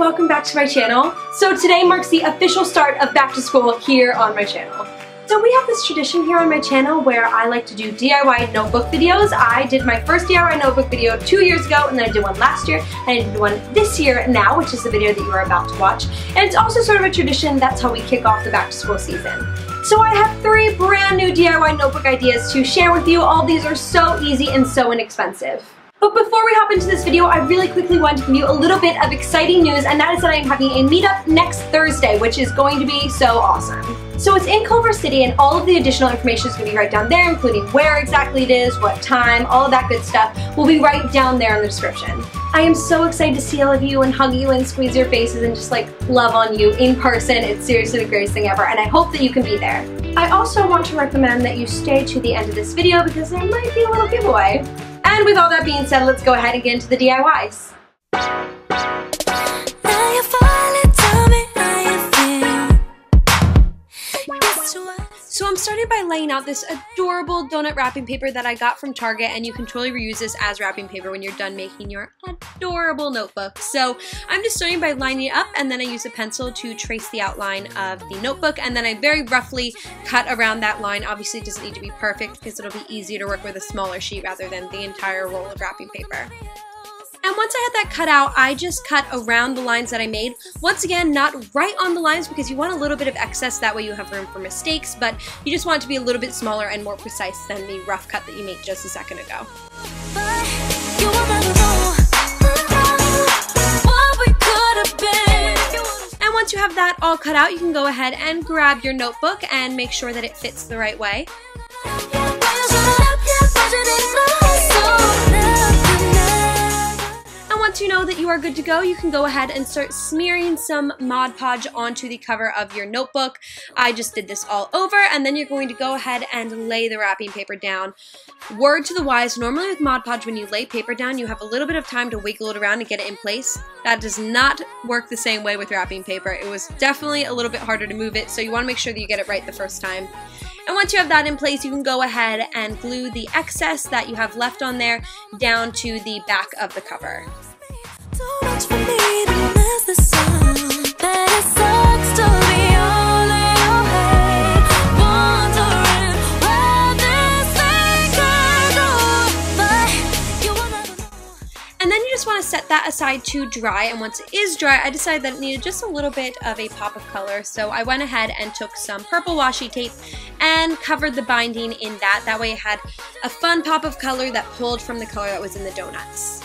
welcome back to my channel. So today marks the official start of back to school here on my channel. So we have this tradition here on my channel where I like to do DIY notebook videos. I did my first DIY notebook video two years ago and then I did one last year and I did one this year now, which is the video that you are about to watch. And it's also sort of a tradition, that's how we kick off the back to school season. So I have three brand new DIY notebook ideas to share with you. All these are so easy and so inexpensive. But before we hop into this video, I really quickly want to give you a little bit of exciting news, and that is that I am having a meetup next Thursday, which is going to be so awesome. So it's in Culver City, and all of the additional information is going to be right down there, including where exactly it is, what time, all of that good stuff will be right down there in the description. I am so excited to see all of you and hug you and squeeze your faces and just like love on you in person. It's seriously the greatest thing ever, and I hope that you can be there. I also want to recommend that you stay to the end of this video because there might be a little giveaway. And with all that being said, let's go ahead and get into the DIYs. So I'm starting by laying out this adorable donut wrapping paper that I got from Target and you can totally reuse this as wrapping paper when you're done making your adorable notebook. So I'm just starting by lining it up and then I use a pencil to trace the outline of the notebook and then I very roughly cut around that line. Obviously it doesn't need to be perfect because it'll be easier to work with a smaller sheet rather than the entire roll of wrapping paper. And once I had that cut out, I just cut around the lines that I made. Once again, not right on the lines because you want a little bit of excess, that way you have room for mistakes, but you just want it to be a little bit smaller and more precise than the rough cut that you made just a second ago. And once you have that all cut out, you can go ahead and grab your notebook and make sure that it fits the right way. Once you know that you are good to go, you can go ahead and start smearing some Mod Podge onto the cover of your notebook. I just did this all over, and then you're going to go ahead and lay the wrapping paper down. Word to the wise, normally with Mod Podge, when you lay paper down, you have a little bit of time to wiggle it around and get it in place. That does not work the same way with wrapping paper. It was definitely a little bit harder to move it, so you want to make sure that you get it right the first time. And once you have that in place, you can go ahead and glue the excess that you have left on there down to the back of the cover. Set that aside to dry and once it is dry I decided that it needed just a little bit of a pop of color. So I went ahead and took some purple washi tape and covered the binding in that. That way it had a fun pop of color that pulled from the color that was in the donuts.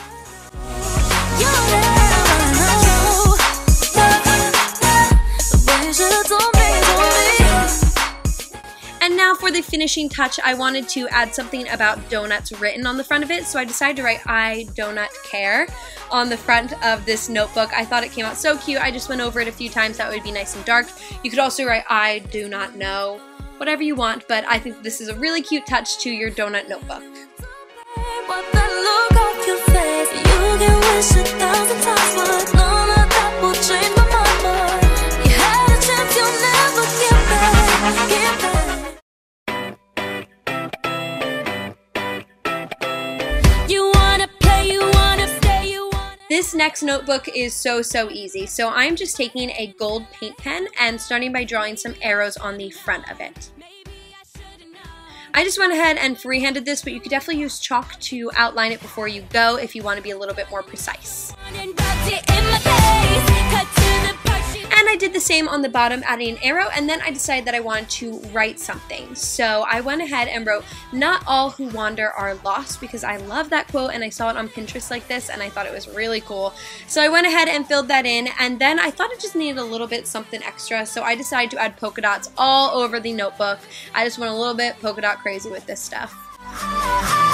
And now for the finishing touch, I wanted to add something about donuts written on the front of it, so I decided to write I Donut Care on the front of this notebook. I thought it came out so cute, I just went over it a few times, that would be nice and dark. You could also write I Do Not Know, whatever you want, but I think this is a really cute touch to your donut notebook. This next notebook is so, so easy. So I'm just taking a gold paint pen and starting by drawing some arrows on the front of it. I just went ahead and freehanded this, but you could definitely use chalk to outline it before you go if you want to be a little bit more precise. And I did the same on the bottom, adding an arrow, and then I decided that I wanted to write something. So I went ahead and wrote, Not all who wander are lost, because I love that quote and I saw it on Pinterest like this, and I thought it was really cool. So I went ahead and filled that in, and then I thought it just needed a little bit something extra, so I decided to add polka dots all over the notebook. I just went a little bit polka dot crazy with this stuff.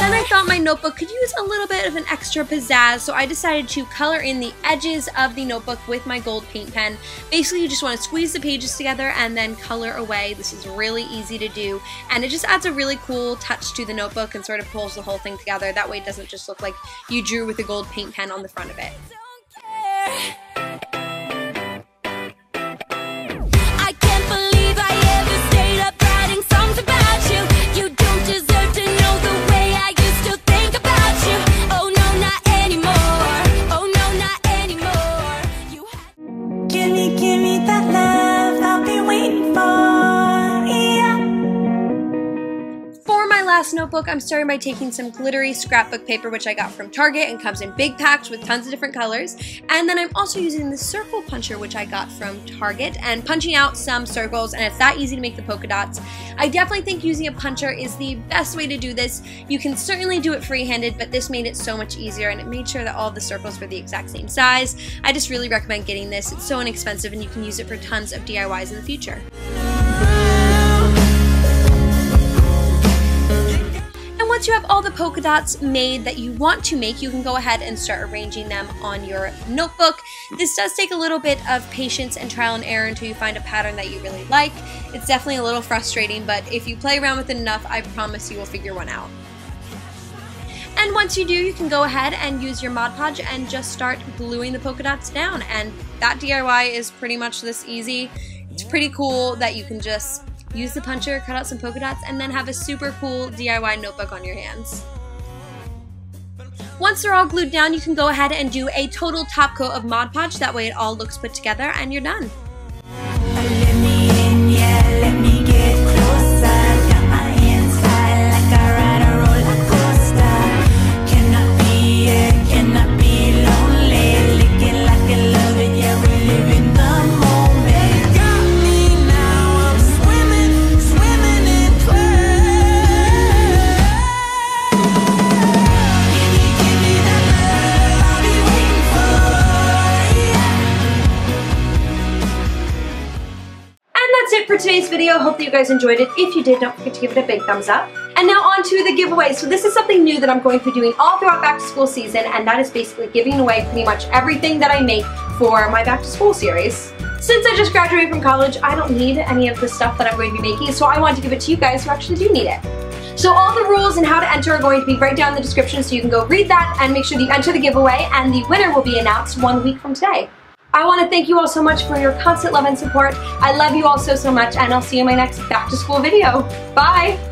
Then I thought my notebook could use a little bit of an extra pizzazz, so I decided to color in the edges of the notebook with my gold paint pen. Basically, you just want to squeeze the pages together and then color away. This is really easy to do, and it just adds a really cool touch to the notebook and sort of pulls the whole thing together. That way it doesn't just look like you drew with a gold paint pen on the front of it. Notebook, I'm starting by taking some glittery scrapbook paper, which I got from Target and comes in big packs with tons of different colors. And then I'm also using the circle puncher, which I got from Target, and punching out some circles, and it's that easy to make the polka dots. I definitely think using a puncher is the best way to do this. You can certainly do it free-handed, but this made it so much easier, and it made sure that all the circles were the exact same size. I just really recommend getting this. It's so inexpensive, and you can use it for tons of DIYs in the future. Once you have all the polka dots made that you want to make, you can go ahead and start arranging them on your notebook. This does take a little bit of patience and trial and error until you find a pattern that you really like. It's definitely a little frustrating, but if you play around with it enough, I promise you will figure one out. And once you do, you can go ahead and use your Mod Podge and just start gluing the polka dots down. And that DIY is pretty much this easy. It's pretty cool that you can just use the puncher, cut out some polka dots, and then have a super cool DIY notebook on your hands. Once they're all glued down, you can go ahead and do a total top coat of Mod Podge. That way it all looks put together and you're done. Today's video. Hope that you guys enjoyed it. If you did, don't forget to give it a big thumbs up. And now on to the giveaway. So this is something new that I'm going to be doing all throughout back to school season, and that is basically giving away pretty much everything that I make for my back to school series. Since I just graduated from college, I don't need any of the stuff that I'm going to be making, so I want to give it to you guys who actually do need it. So all the rules and how to enter are going to be right down in the description so you can go read that and make sure that you enter the giveaway and the winner will be announced one week from today. I want to thank you all so much for your constant love and support. I love you all so, so much, and I'll see you in my next back to school video. Bye!